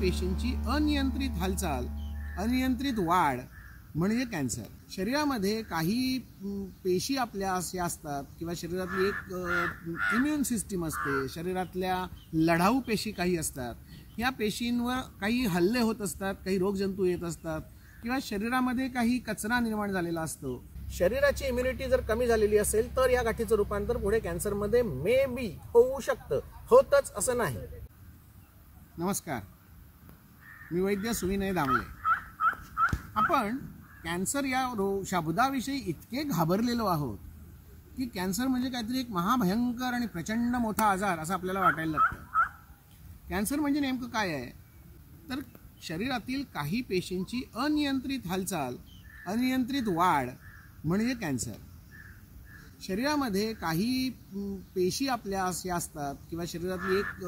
पेशींची अनियंत्रित हालचाल अनियंत्रित वाढ म्हणजे कॅन्सर. शरीरामध्ये काही पेशी आपल्या अशा असतात किंवा शरीरातली एक इम्युन सिस्टीम असते शरीरातल्या लढाऊ पेशी काही असतात या पेशींवर काही हल्ले होत असतात काही रोगजंतू येत असतात किंवा शरीरामध्ये काही कचरा निर्माण झालेला असतो. शरीराची इम्युनिटी जर कमी झालेली असेल तर या गाठीचं रूपांतर पुढे कॅन्सरमध्ये मे बी होऊ शकतं. होतच असं नाही. नमस्कार. मी वैद्य सुविनय दामले. आपण कॅन्सर या रो शब्दाविषयी इतके घाबरलेलो आहोत की कॅन्सर म्हणजे काहीतरी एक महाभयंकर आणि प्रचंड मोठा आजार असं आपल्याला वाटायला लागतं. कॅन्सर म्हणजे नेमकं काय आहे? तर शरीरातील काही पेशींची अनियंत्रित हालचाल अनियंत्रित वाढ म्हणजे कॅन्सर. शरीरामध्ये काही पेशी आपल्या असे असतात किंवा शरीरातली एक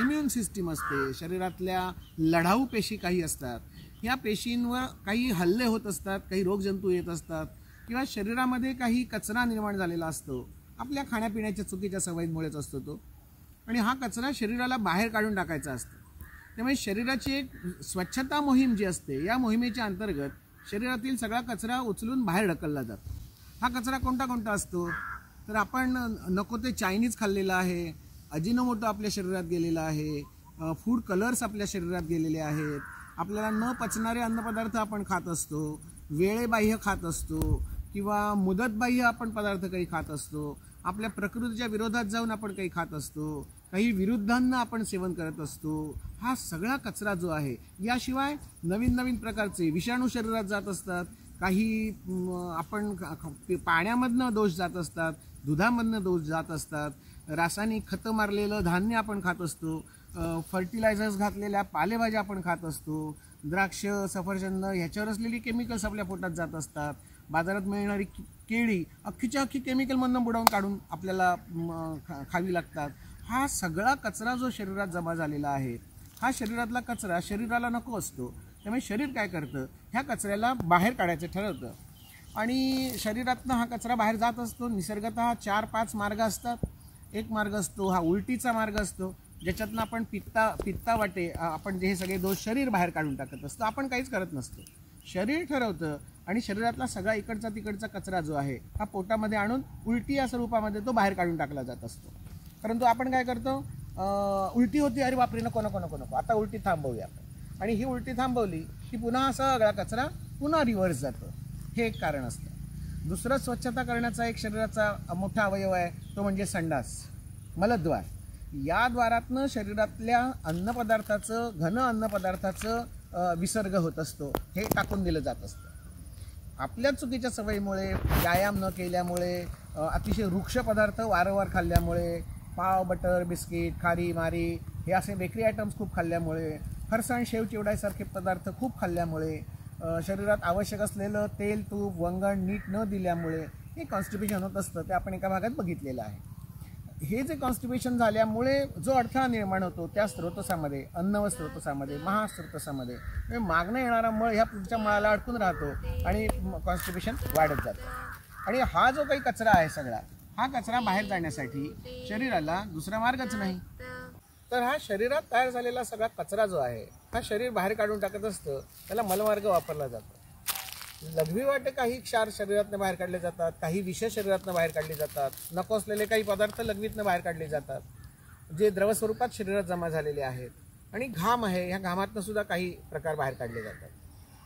इम्युन सिस्टीम असते शरीरातल्या लढाऊ पेशी काही असतात या पेशींवर काही हल्ले होत असतात काही रोगजंतू येत असतात किंवा शरीरामध्ये काही कचरा निर्माण झालेला असतो आपल्या खाण्यापिण्याच्या चुकीच्या सवयींमुळेच असतो तो. आणि हा कचरा शरीराला बाहेर काढून टाकायचा असतो. त्यामुळे शरीराची एक स्वच्छता मोहीम जी असते या मोहिमेच्या अंतर्गत शरीरातील सगळा कचरा उचलून बाहेर ढकलला जातो. हा कचरा कोणता कोणता असतो? तर आपण नको ते चायनीज खाल्लेलं आहे अजिनोमोटो आपल्या शरीरात गेलेला आहे फूड कलर्स आपल्या शरीरात गेलेले आहेत. आपल्याला न पचणारे अन्नपदार्थ आपण खात असतो वेळेबाह्य खात असतो किंवा मुदतबाह्य आपण पदार्थ काही खात असतो आपल्या प्रकृतीच्या विरोधात जाऊन आपण काही खात असतो काही विरुद्धांना आपण सेवन करत असतो हा सगळा कचरा जो आहे याशिवाय नवीन नवीन प्रकारचे विषाणू शरीरात जात असतात काही आपण पाण्यामधनं दोष जात असतात दुधामधनं दोष जात असतात रासायनिक खतं मारलेलं धान्य आपण खात असतो फर्टिलायझर्स घातलेल्या पालेभाज्या आपण खात असतो द्राक्ष सफरचंद ह्याच्यावर असलेली केमिकल्स आपल्या पोटात जात असतात बाजारात मिळणारी केळी अख्खीच्या अख्खी केमिकलमधनं बुडवून काढून आपल्याला खा- खावी लागतात. हा सगळा कचरा जो शरीरात जमा झालेला आहे हा शरीरातला कचरा शरीराला नको असतो. त्यामुळे शरीर काय करतं? ह्या कचऱ्याला बाहेर काढायचं ठरवतं. आणि शरीरातनं हा कचरा बाहेर जात असतो. निसर्गतः चार पाच मार्ग असतात. एक मार्ग असतो हा उलटीचा मार्ग असतो. ज्याच्यातनं आपण पित्ता पित्ता वाटे आपण जे हे सगळे दोष शरीर बाहेर काढून टाकत असतो. आपण काहीच करत नसतो. शरीर ठरवतं आणि शरीरातला सगळा इकडचा तिकडचा कचरा जो आहे हा पोटामध्ये आणून उलटी या स्वरूपामध्ये तो बाहेर काढून टाकला जात असतो. परंतु आपण काय करतो? उलटी होती अरे बापरे नको नको नको नको. आता उलटी थांबवूया आपण. आणि ही उलटी थांबवली की पुन्हा हा सगळा कचरा पुन्हा रिव्हर्स जातो. हे एक कारण असतं. दुसरं स्वच्छता करण्याचा एक शरीराचा मोठा अवयव आहे तो म्हणजे संडास मलद्वार. या द्वारातनं शरीरातल्या अन्नपदार्थाचं घन अन्नपदार्थाचं विसर्ग होत असतो हे टाकून दिलं जात असतं. आपल्या चुकीच्या सवयीमुळे व्यायाम न केल्यामुळे अतिशय वृक्ष पदार्थ वारंवार खाल्ल्यामुळे पाव बटर बिस्किट खारी मारी हे असे बेकरी आयटम्स खूप खाल्ल्यामुळे फरसाण शेव चिवडायसारखे पदार्थ खूप खाल्ल्यामुळे शरीरात आवश्यक असलेलं तेल तूप वंगण नीट न दिल्यामुळे हे कॉन्स्टिपेशन होत असतं ते आपण एका भागात बघितलेलं आहे. हे जे कॉन्स्टिपेशन झाल्यामुळे जो अडथळा निर्माण होतो त्या स्रोतसामध्ये अन्न व स्रोतसामध्ये महास्रोतसामध्ये म्हणजे मागणं येणारा मळ ह्या पुढच्या मळाला अडकून राहतो आणि कॉन्स्टिपेशन वाढत जातं. आणि हा जो काही कचरा आहे सगळा हा कचरा बाहेर जाण्यासाठी शरीराला दुसरा मार्गच नाही. तर हा शरीरात तयार झालेला सगळा कचरा जो आहे हा शरीर बाहेर काढून टाकत असतं त्याला मलमार्ग वापरला जातो. लघवी वाटे काही क्षार शरीरातनं बाहेर काढले जातात काही विष शरीरातनं बाहेर काढले जातात नको असलेले काही पदार्थ लघवीतनं बाहेर काढले जातात जे द्रवस्वरूपात शरीरात जमा झालेले आहेत. आणि घाम आहे ह्या घामातनं सुद्धा काही प्रकार बाहेर काढले जातात.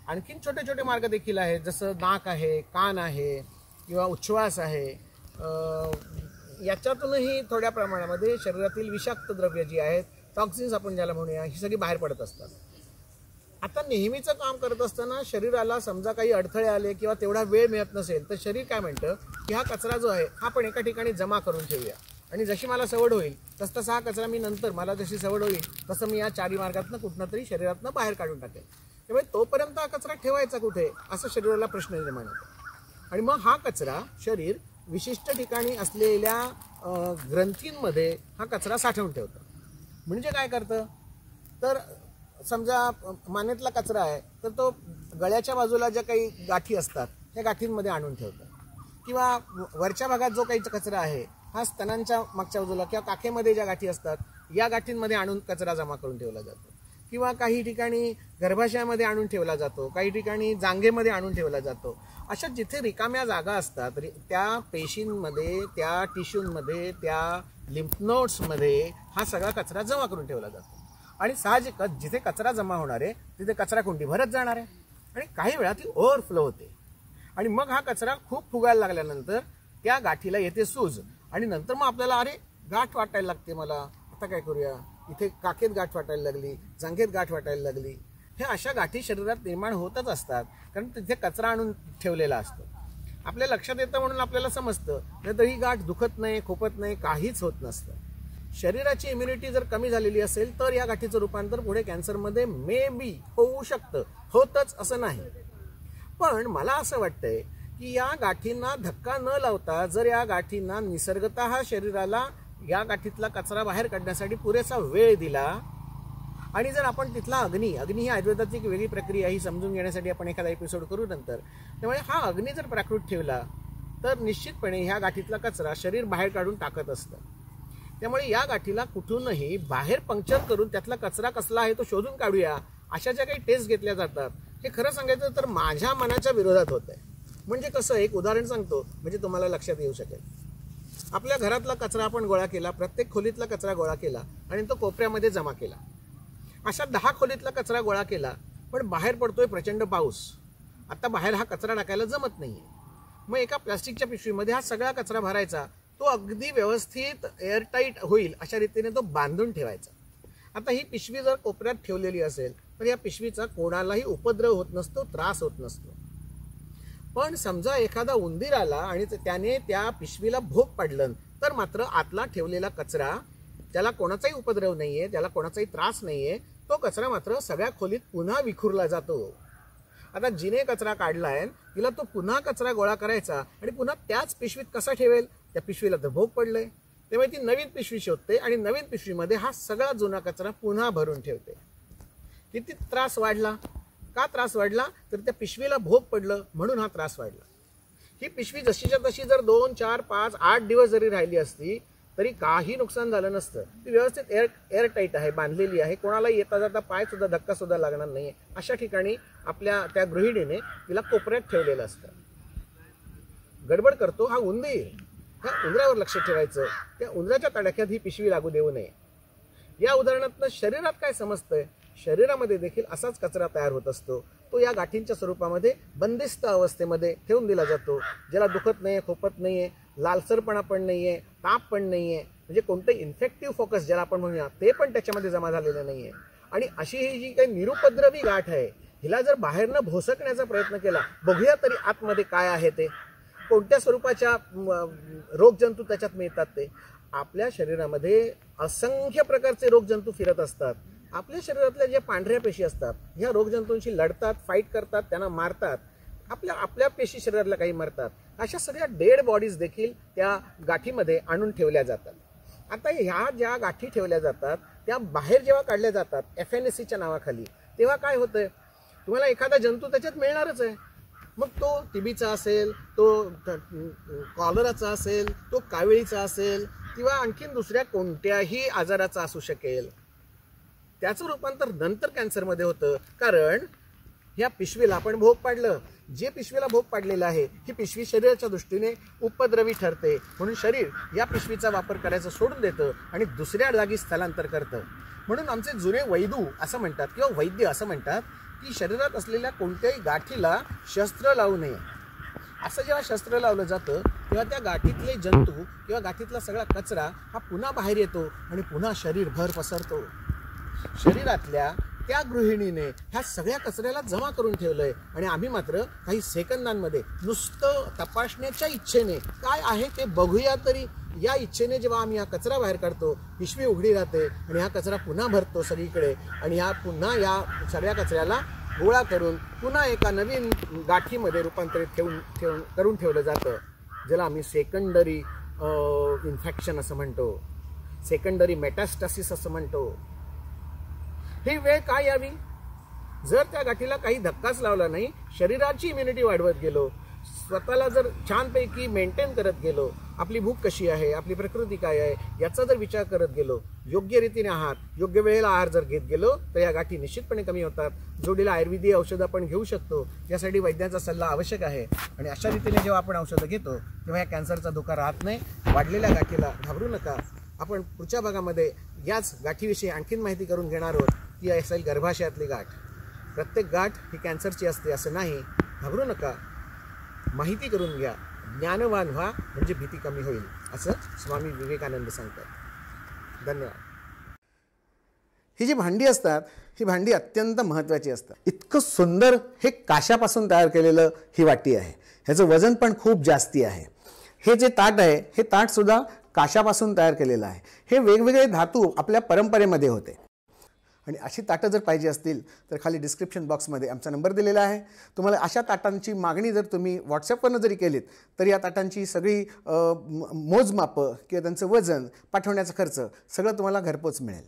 आणखीन छोटे छोटे मार्ग देखील आहेत जसं नाक आहे कान आहे किंवा उच्छ्वास आहे याच्यातूनही थोड्या प्रमाणामध्ये शरीरातील विषाक्त द्रव्य जी आहेत टॉक्सिन्स आपण ज्याला म्हणूया ही सगळी बाहेर पडत असतात. आता नेहमीचं काम करत असताना शरीराला समजा काही अडथळे आले किंवा तेवढा वेळ मिळत नसेल तर शरीर काय म्हणतं की हा कचरा जो आहे हा आपण एका ठिकाणी जमा करून ठेवूया. आणि जशी मला सवड होईल तस तसा हा कचरा मी नंतर मला जशी सवड होईल तसं मी या चारी मार्गातनं कुठनं तरी शरीरातनं बाहेर काढून टाकेल. त्यामुळे तोपर्यंत हा कचरा ठेवायचा कुठे असं शरीराला प्रश्न निर्माण होतो. आणि मग हा कचरा शरीर विशिष्ट ठिकाणी असलेल्या ग्रंथींमध्ये हा कचरा साठवून ठेवतं. म्हणजे काय करतं? तर समजा मानेतला कचरा आहे तर तो गळ्याच्या बाजूला ज्या काही गाठी असतात त्या गाठींमध्ये आणून ठेवतं. किंवा वरच्या भागात जो काही कचरा आहे हा स्तनांच्या मागच्या बाजूला किंवा काखेमध्ये ज्या गाठी असतात या गाठींमध्ये आणून कचरा जमा करून ठेवला जातो. किंवा काही ठिकाणी गर्भाशयामध्ये आणून ठेवला जातो काही ठिकाणी जांगेमध्ये आणून ठेवला जातो. अशा जिथे रिकाम्या जागा असतात त्या पेशींमध्ये त्या टिश्यूंमध्ये त्या लिम्फनोट्समध्ये हा सगळा कचरा जमा करून ठेवला जातो. आणि साहजिकच जिथे कचरा जमा होणार आहे तिथे कचरा कुंडी भरत जाणार आहे. आणि काही वेळा ती ओव्हरफ्लो होते. आणि मग हा कचरा खूप फुगायला लागल्यानंतर त्या गाठीला येते सूज. आणि नंतर मग आपल्याला अरे गाठ वाटायला लागते मला. आता काय करूया? इथे काकेत गाठ वाटायला लागली जांघेत गाठ वाटायला लागली. हे अशा गाठी शरीरात निर्माण होतच असतात. कारण तिथे कचरा आणून ठेवलेला असतो. आपल्या लक्षात येतं म्हणून आपल्याला समजतं. नाही तर ही गाठ दुखत नाही खोपत नाही काहीच होत नसतं. शरीराची इम्युनिटी जर कमी झालेली असेल तर या गाठीचं रूपांतर पुढे कॅन्सरमध्ये मे बी होऊ शकतं. होतच असं नाही. पण मला असं वाटतंय की या गाठींना धक्का न लावता जर या गाठींना निसर्गत शरीराला या गाठीतला कचरा बाहेर काढण्यासाठी पुरेसा वेळ दिला आणि जर आपण तिथला अग्नी अग्नी ही आयुर्वेदाची एक वेगळी प्रक्रिया ही समजून घेण्यासाठी आपण एखादा एपिसोड करू नंतर. त्यामुळे हा अग्नी जर प्राकृत ठेवला तर निश्चितपणे ह्या गाठीतला कचरा शरीर बाहेर काढून टाकत असतं. त्यामुळे या गाठीला कुठूनही बाहेर पंक्चर करून त्यातला कचरा कसला आहे तो शोधून काढूया अशा ज्या काही टेस्ट घेतल्या जातात हे खरं सांगायचं तर माझ्या मनाच्या विरोधात होत आहे म्हणजे कसं एक उदाहरण सांगतो म्हणजे तुम्हाला लक्षात येऊ शकेल. आपल्या घरातला कचरा आपण गोळा केला प्रत्येक खोलीतला कचरा गोळा केला आणि तो कोपऱ्यामध्ये जमा केला. अशा दहा खोलीतला कचरा गोळा केला पण बाहेर पडतोय प्रचंड पाऊस. आता बाहेर हा कचरा टाकायला जमत नाहीये. मग एका प्लास्टिकच्या पिशवीमध्ये हा सगळा कचरा भरायचा तो अगदी व्यवस्थित एअरटाईट होईल अशा रीतीने तो बांधून ठेवायचा. आता ही पिशवी जर कोपऱ्यात ठेवलेली असेल तर या पिशवीचा कोणालाही उपद्रव होत नसतो त्रास होत नसतो. पण समजा एखादा उंदीर आला आणि त्याने त्या पिशवीला भोग पाडलं तर मात्र आतला ठेवलेला कचरा त्याला कोणाचाही उपद्रव नाही आहे त्याला कोणाचाही त्रास नाही आहे तो कचरा मात्र सगळ्या खोलीत पुन्हा विखुरला जातो. आता जिने कचरा काढलाय तिला तो पुन्हा कचरा गोळा करायचा आणि पुन्हा त्याच पिशवीत कसा ठेवेल? त्या पिशवीला तर भोग पडलंय. तेव्हा ती नवीन पिशवी शोधते आणि नवीन पिशवीमध्ये हा सगळा जुना कचरा पुन्हा भरून ठेवते. किती त्रास वाढला? का त्रास वाढला? तर त्या पिशवीला भोग पडलं म्हणून हा त्रास वाढला. ही पिशवी जशीच्या तशी जर दोन चार पाच आठ दिवस जरी राहिली असती तरी काही नुकसान झालं नसतं. ती व्यवस्थित एअर एअरटाईट आहे बांधलेली आहे. कोणाला येता जाता पायसुद्धा धक्कासुद्धा लागणार नाही अशा ठिकाणी आपल्या त्या गृहिणीने तिला कोपऱ्यात ठेवलेलं असतं. गडबड करतो हा उंदीर त्या उंदरावर लक्ष ठेवायचं. त्या उंदराच्या तडाख्यात ही पिशवी लागू देऊ नये. या उदाहरणातनं शरीरात काय समजतंय? शरीरामध्ये देखील असाच कचरा तयार होत असतो. तो या गाठींच्या स्वरूपामध्ये बंदिस्त अवस्थेमध्ये ठेवून दिला जातो. ज्याला दुखत नाही आहे खोपत नाही आहे लालसरपणा पण नाही आहे ताप पण नाही आहे म्हणजे कोणतं इन्फेक्टिव्ह फोकस ज्याला आपण म्हणूया ते पण त्याच्यामध्ये जमा झालेलं नाही आहे आणि अशी ही जी काही निरुपद्रवी गाठ आहे हिला जर बाहेरनं भोसकण्याचा प्रयत्न केला बघूया तरी आतमध्ये काय आहे ते. कोणत्या स्वरूपाच्या रोगजंतू त्याच्यात मिळतात ते. आपल्या शरीरामध्ये असंख्य प्रकारचे रोगजंतू फिरत असतात. आपल्या शरीरातल्या ज्या पांढऱ्या पेशी असतात ह्या रोगजंतूंशी लढतात फाईट करतात त्यांना मारतात. आपल्या आपल्या पेशी शरीरातल्या काही मरतात. अशा सगळ्या डेड बॉडीज देखील त्या गाठीमध्ये आणून ठेवल्या जातात. आता ह्या ज्या गाठी ठेवल्या जातात त्या बाहेर जेव्हा काढल्या जातात एफ एन एस सीच्या नावाखाली तेव्हा काय होतं तुम्हाला एखादा जंतू त्याच्यात मिळणारच आहे. मग तो टीबीचा असेल तो कॉलराचा असेल तो कावेळीचा असेल किंवा आणखीन दुसऱ्या कोणत्याही आजाराचा असू शकेल. त्याचं रूपांतर नंतर कॅन्सरमध्ये होतं. कारण ह्या पिशवीला आपण भोग पाडलं. जे पिशवीला भोग पाडलेलं आहे ही पिशवी शरीराच्या दृष्टीने उपद्रवी ठरते. म्हणून शरीर या पिशवीचा वापर करायचं सोडून देतं आणि दुसऱ्या जागी स्थलांतर करतं. म्हणून आमचे जुने वैदू असं म्हणतात किंवा वैद्य असं म्हणतात की शरीरात असलेल्या कोणत्याही गाठीला शस्त्र लावू नये. असं जेव्हा शस्त्र लावलं जातं तेव्हा त्या गाठीतले जंतू किंवा गाठीतला सगळा कचरा हा पुन्हा बाहेर येतो आणि पुन्हा शरीर भर पसरतो. शरीरातल्या त्या गृहिणीने ह्या सगळ्या कचऱ्याला जमा करून ठेवलंय. आणि आम्ही मात्र काही सेकंदांमध्ये नुसतं तपासण्याच्या इच्छेने काय आहे ते बघूया तरी या इच्छेने जेव्हा आम्ही हा कचरा बाहेर काढतो पिशवी उघडी राहते आणि हा कचरा पुन्हा भरतो सगळीकडे आणि ह्या पुन्हा या सगळ्या कचऱ्याला गोळा करून पुन्हा एका नवीन गाठीमध्ये रूपांतरित ठेवून ठेवून करून ठेवलं जातं. ज्याला आम्ही सेकंडरी इन्फेक्शन असं म्हणतो. सेकंडरी मेटास्टासिस असं म्हणतो. ही वेळ काय यावी? जर त्या गाठीला काही धक्काच लावला नाही शरीराची इम्युनिटी वाढवत गेलो स्वतःला जर छानपैकी मेंटेन करत गेलो आपली भूक कशी आहे आपली प्रकृती काय आहे याचा जर विचार करत गेलो योग्य रीतीने आहार योग्य वेळेला आहार जर घेत गेलो तर या गाठी निश्चितपणे कमी होतात. जोडीला आयुर्वेदीय औषधं आपण घेऊ शकतो. यासाठी वैद्यांचा सल्ला आवश्यक आहे. आणि अशा रीतीने जेव्हा आपण औषधं घेतो तेव्हा या कॅन्सरचा धोका राहत नाही. वाढलेल्या गाठीला घाबरू नका. आपण पुढच्या भागामध्ये याच गाठीविषयी आणखीन माहिती करून घेणार आहोत. ती असेल गर्भाशयातली गाठ. प्रत्येक गाठ ही कॅन्सरची असते असं नाही. घाबरू नका. माहिती करून घ्या. ज्ञानवान व्हा म्हणजे भीती कमी होईल असं स्वामी विवेकानंद सांगतात. धन्यवाद. ही जी भांडी असतात ही भांडी अत्यंत महत्त्वाची असतात. इतकं सुंदर हे काशापासून तयार केलेलं ही वाटी आहे. ह्याचं वजन पण खूप जास्ती आहे. हे जे ताट आहे हे ताटसुद्धा काशापासून तयार केलेलं आहे. हे वेगवेगळे धातू आपल्या परंपरेमध्ये होते. आणि अशी ताटं जर पाहिजे असतील तर खाली डिस्क्रिप्शन बॉक्समध्ये आमचा नंबर दिलेला आहे. तुम्हाला अशा ताटांची मागणी जर तुम्ही व्हॉट्सअपवरनं जरी केलीत तर या ताटांची सगळी मोजमापं किंवा त्यांचं वजन पाठवण्याचा खर्च सगळं तुम्हाला घरपोच मिळेल.